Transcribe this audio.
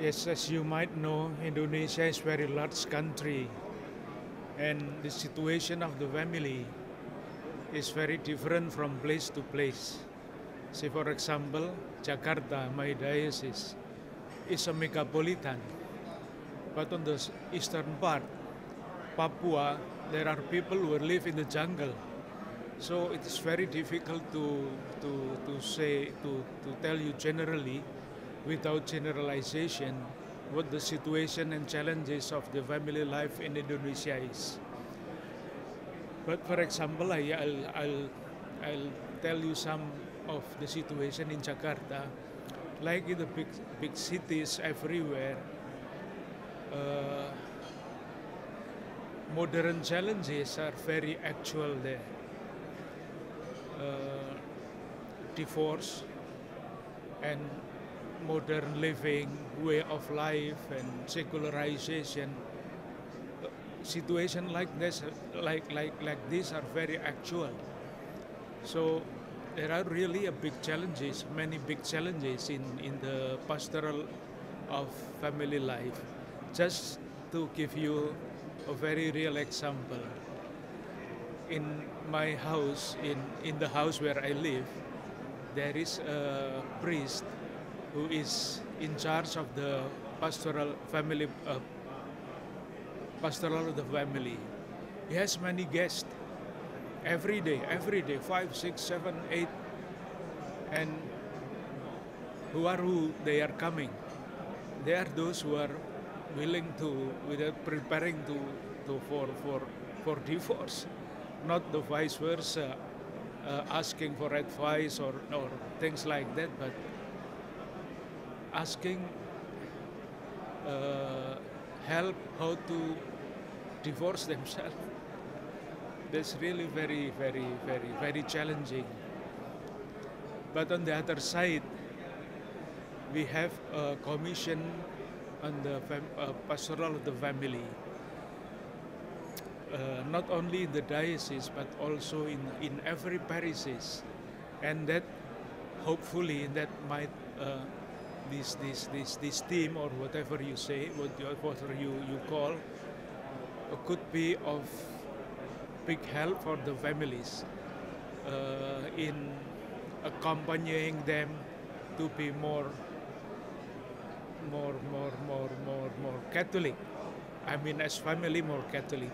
Yes, as you might know, Indonesia is very large country, and the situation of the family is very different from place to place. Say, for example, Jakarta, my diocese, is a megapolitan, but on the eastern part, Papua, there are people who live in the jungle. So it is very difficult to, to, to say, to, to tell you generally, without generalization, what the situation and challenges of the family life in Indonesia is. But for example, I, I'll, I'll, I'll tell you some of the situation in Jakarta. Like in the big, big cities everywhere, uh, modern challenges are very actual there. Uh, divorce and modern living, way of life, and secularization. Situation like this, like like like this, are very actual. So there are really a big challenges, many big challenges in in the pastoral of family life. Just to give you a very real example, in my house, in in the house where I live, there is a priest who is in charge of the pastoral family uh, pastoral of the family. He has many guests every day, every day, five, six, seven, eight, and who are who they are coming. They are those who are willing to, without preparing to, to for for for divorce, not the vice versa, uh, asking for advice or or things like that, but asking uh, help how to divorce themselves. That's really very, very, very, very challenging. But on the other side, we have a commission on the uh, pastoral of the family. Uh, not only in the diocese, but also in, in every parishes. And that, hopefully, that might, uh, this, this, this, this team or whatever you say, what you- whatever you, you call, could be of big help for the families uh, in accompanying them to be more more more more more more catholic. I mean as family more catholic